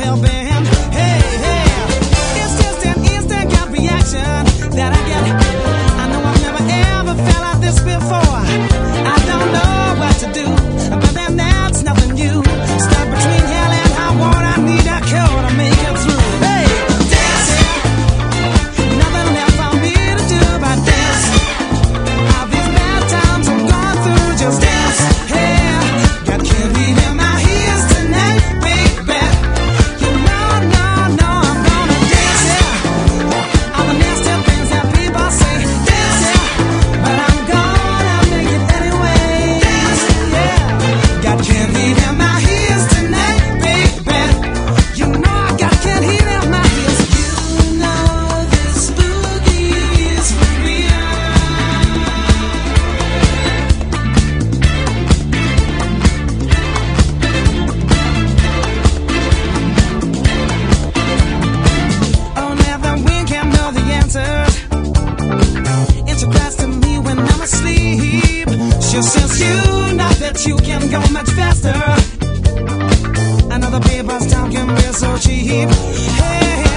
Help me. You know that you can go much faster. Another paper's talk can be so cheap. Hey.